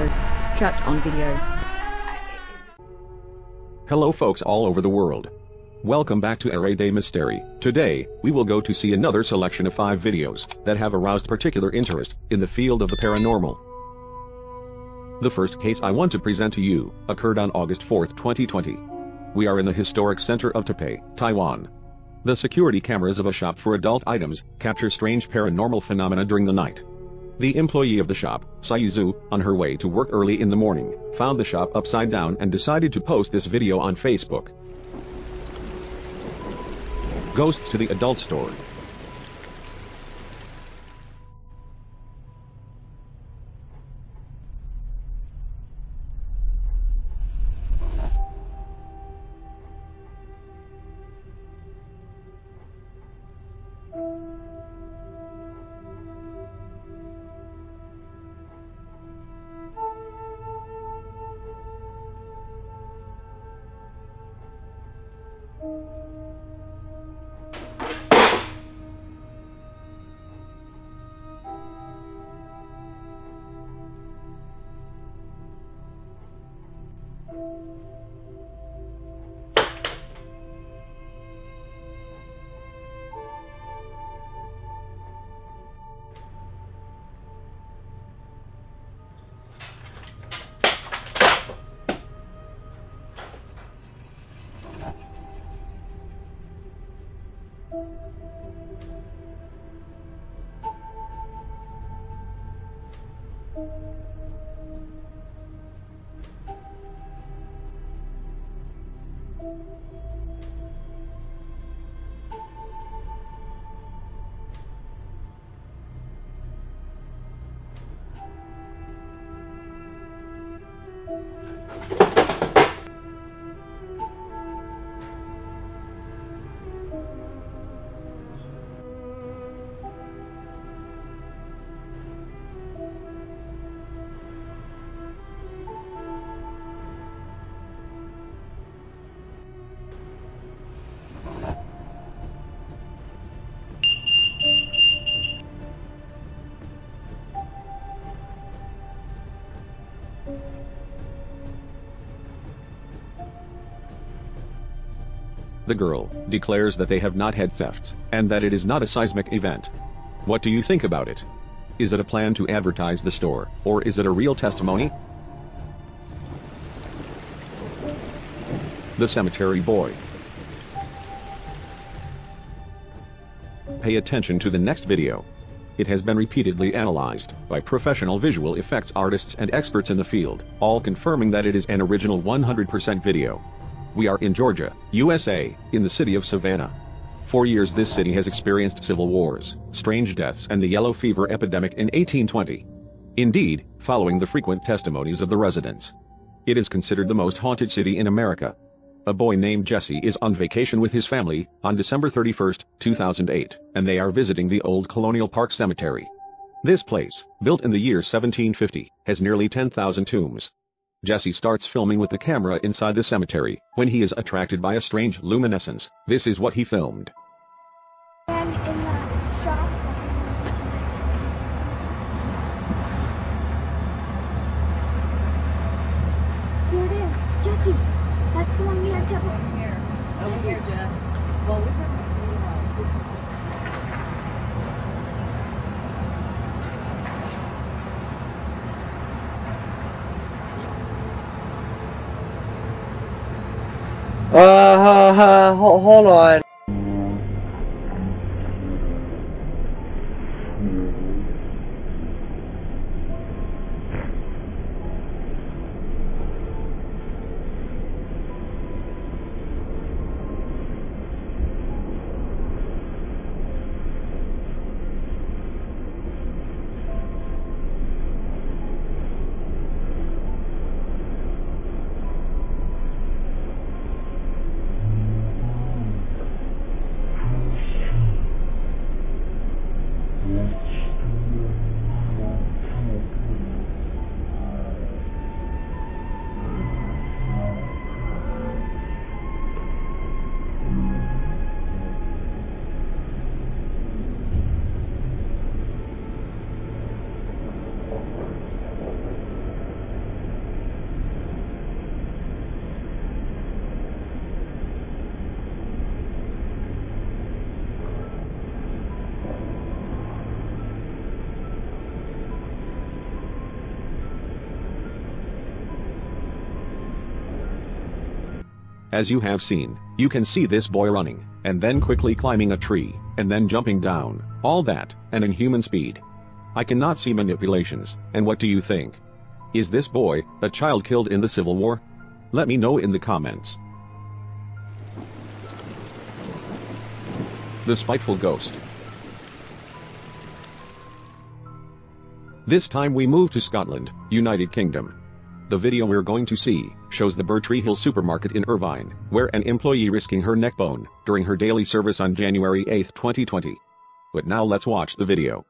ghosts trapped on video. Hello folks all over the world. Welcome back to Erede Mistery. Today, we will go to see another selection of 5 videos that have aroused particular interest in the field of the paranormal. The first case I want to present to you occurred on August 4, 2020. We are in the historic center of Taipei, Taiwan. The security cameras of a shop for adult items capture strange paranormal phenomena during the night. The employee of the shop, Sayuzu, on her way to work early in the morning, found the shop upside down and decided to post this video on Facebook. Ghosts to the adult store. Thank you. The girl declares that they have not had thefts, and that it is not a seismic event. What do you think about it? Is it a plan to advertise the store, or is it a real testimony? The Cemetery Boy Pay attention to the next video. It has been repeatedly analyzed by professional visual effects artists and experts in the field, all confirming that it is an original 100% video. We are in Georgia, USA, in the city of Savannah. For years this city has experienced civil wars, strange deaths and the yellow fever epidemic in 1820. Indeed, following the frequent testimonies of the residents. It is considered the most haunted city in America. A boy named Jesse is on vacation with his family on December 31, 2008, and they are visiting the old Colonial Park Cemetery. This place, built in the year 1750, has nearly 10,000 tombs. Jesse starts filming with the camera inside the cemetery when he is attracted by a strange luminescence. This is what he filmed. And in the shop. Here it is. Jesse, that's the one we had to Over here. Over here, Jess. Well, we have Uh, uh, hold, hold on. As you have seen, you can see this boy running, and then quickly climbing a tree, and then jumping down, all that, and in human speed. I cannot see manipulations, and what do you think? Is this boy, a child killed in the Civil War? Let me know in the comments. The Spiteful Ghost This time we move to Scotland, United Kingdom. The video we're going to see shows the Bourtreehill supermarket in Irvine, where an employee risking her neck bone during her daily service on January 8, 2020. But now let's watch the video.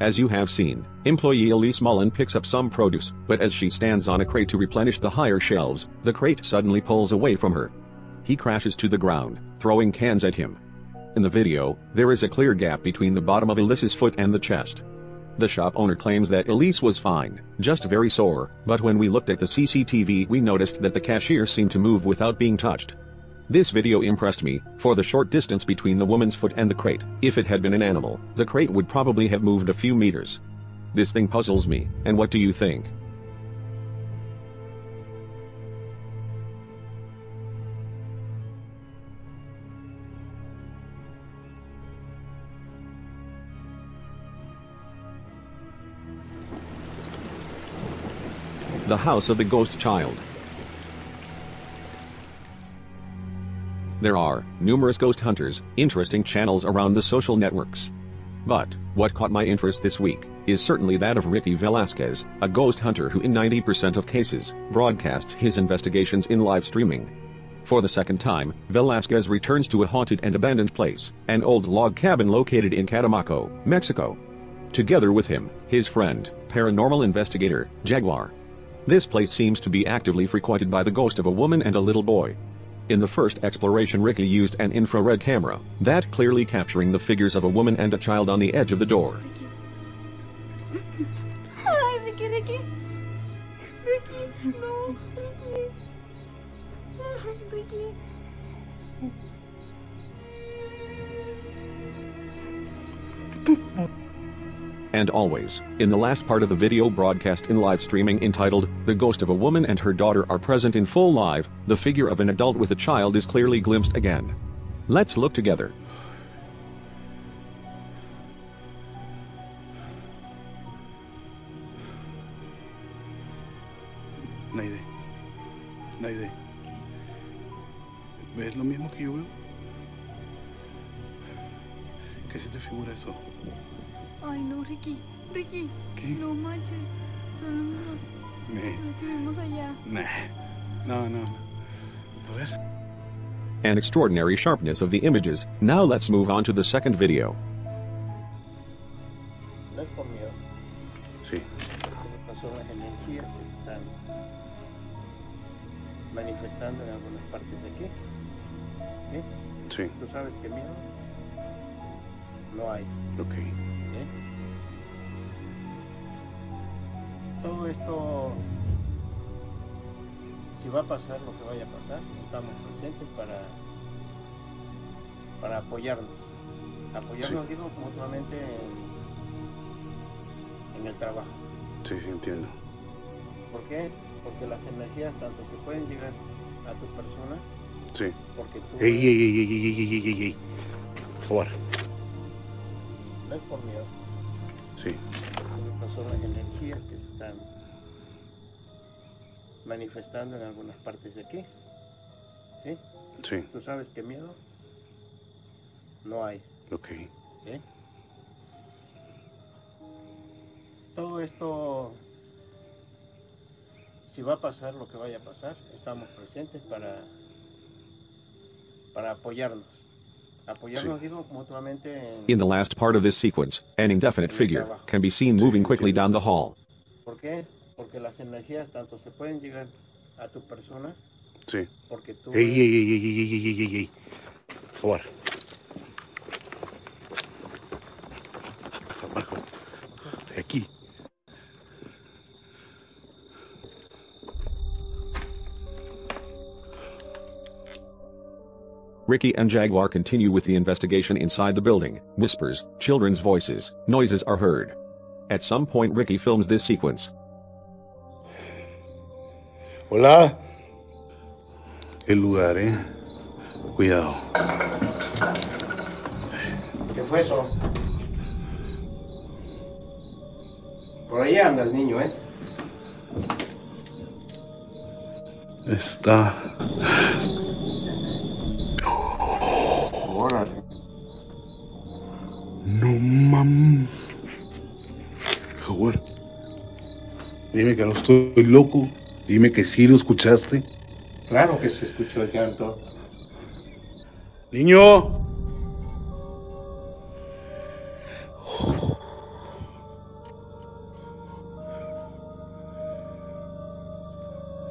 As you have seen, employee Elise Mullen picks up some produce, but as she stands on a crate to replenish the higher shelves, the crate suddenly pulls away from her. He crashes to the ground, throwing cans at him. In the video, there is a clear gap between the bottom of Elise's foot and the chest. The shop owner claims that Elise was fine, just very sore, but when we looked at the CCTV we noticed that the cashier seemed to move without being touched. This video impressed me, for the short distance between the woman's foot and the crate. If it had been an animal, the crate would probably have moved a few meters. This thing puzzles me, and what do you think? The House of the Ghost Child There are numerous ghost hunters, interesting channels around the social networks. But, what caught my interest this week, is certainly that of Ricky Velasquez, a ghost hunter who in 90% of cases, broadcasts his investigations in live streaming. For the second time, Velasquez returns to a haunted and abandoned place, an old log cabin located in Catemaco, Mexico. Together with him, his friend, paranormal investigator, Jaguar. This place seems to be actively frequented by the ghost of a woman and a little boy, in the first exploration Ricky used an infrared camera, that clearly capturing the figures of a woman and a child on the edge of the door. Ricky, Ricky. Ricky, no, Ricky. Ricky. And always, in the last part of the video broadcast in live streaming entitled, The Ghost of a Woman and Her Daughter Are Present in Full Live, the figure of an adult with a child is clearly glimpsed again. Let's look together. Naide. Naide. ¿Ves lo mismo que yo veo? ¿Qué se te figura eso? Ay, no, Ricky. Ricky. ¿Qué? No manches. Son los, Ne. los que vimos allá. Nah. No, no. A ver. An extraordinary sharpness of the images. Now let's move on to the second video. No es por miedo, Sí. son las energías que se están manifestando en algunas partes de aquí. ¿Sí? Sí. Tú sabes que miedo no hay. Ok. ¿eh? Todo esto, si va a pasar lo que vaya a pasar, estamos presentes para, para apoyarnos. Apoyarnos, sí. digo, mutuamente en, en el trabajo. Sí, sí, entiendo. ¿Por qué? Porque las energías tanto se pueden llegar a tu persona. Sí. Porque tú. ¡Ey, ey, ey, ey, ey, ey, ey, ey! Por favor, miedo, Sí. sino son las energías que se están manifestando en algunas partes de aquí. ¿Sí? Sí. Tú sabes que miedo no hay. Ok. ¿sí? Todo esto, si va a pasar lo que vaya a pasar, estamos presentes para, para apoyarnos. Apoyarnos, digo, mutuamente en... In the last part of this sequence, an indefinite figure can be seen moving quickly down the hall. ¿Por qué? Porque las energías tanto se pueden llegar a tu persona, Sí. Porque tú... Ey, ey, ey, ey, ey, ey, ey, ey, Ricky and Jaguar continue with the investigation inside the building. Whispers, children's voices, noises are heard. At some point Ricky films this sequence. Hola. El lugar, eh. Cuidado. ¿Qué fue eso? Por ahí anda el niño, ¿eh? Está. Órale. No mam. Jaguar. Dime que no estoy loco. Dime que sí lo escuchaste. Claro que se escuchó el llanto. Niño.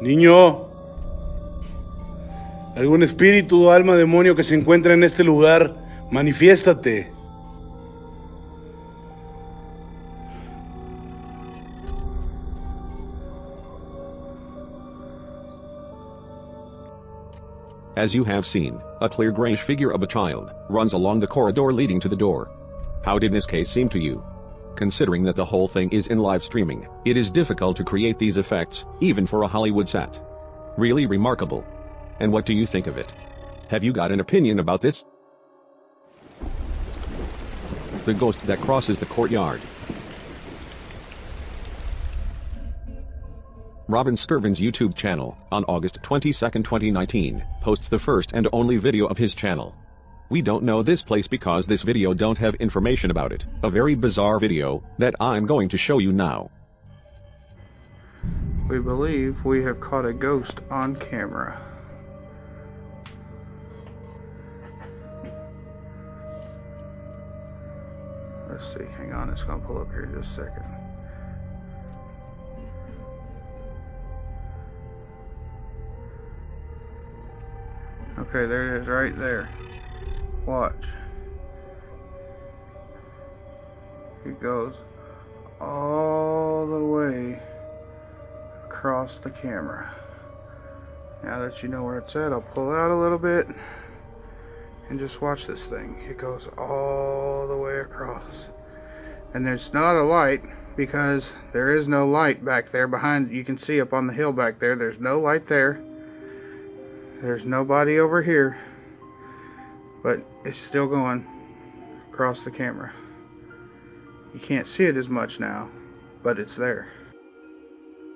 Niño. Algún espíritu alma demonio que se encuentra en este lugar, manifiéstate. As you have seen, a clear grayish figure of a child runs along the corridor leading to the door. How did this case seem to you? Considering that the whole thing is in live streaming, it is difficult to create these effects, even for a Hollywood set. Really remarkable. And what do you think of it? Have you got an opinion about this? The ghost that crosses the courtyard. Robin Skirvin's YouTube channel, on August 22, 2019, posts the first and only video of his channel. We don't know this place because this video don't have information about it. A very bizarre video that I'm going to show you now. We believe we have caught a ghost on camera. Let's see, hang on, it's gonna pull up here in just a second. Okay, there it is right there. Watch. It goes all the way across the camera. Now that you know where it's at, I'll pull out a little bit and just watch this thing. It goes all the way across. And there's not a light because there is no light back there behind. You can see up on the hill back there. There's no light there. There's nobody over here. But it's still going across the camera. You can't see it as much now, but it's there.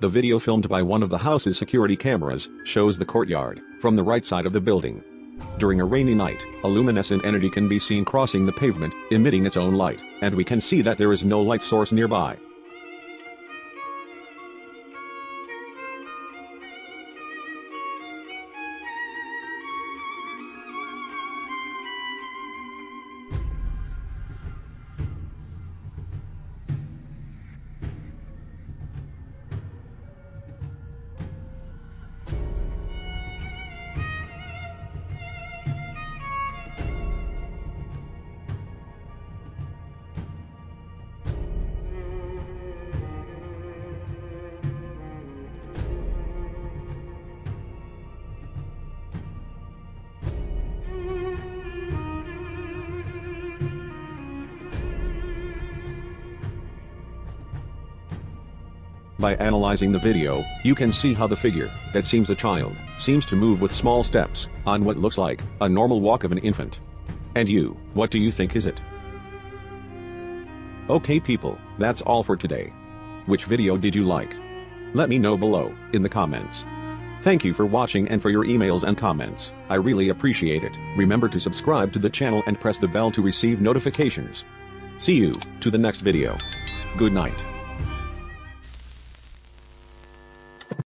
The video filmed by one of the house's security cameras shows the courtyard from the right side of the building. During a rainy night, a luminescent entity can be seen crossing the pavement, emitting its own light, and we can see that there is no light source nearby. By analyzing the video, you can see how the figure, that seems a child, seems to move with small steps, on what looks like a normal walk of an infant. And you, what do you think is it? Okay people, that's all for today. Which video did you like? Let me know below, in the comments. Thank you for watching and for your emails and comments, I really appreciate it. Remember to subscribe to the channel and press the bell to receive notifications. See you, to the next video. Good night.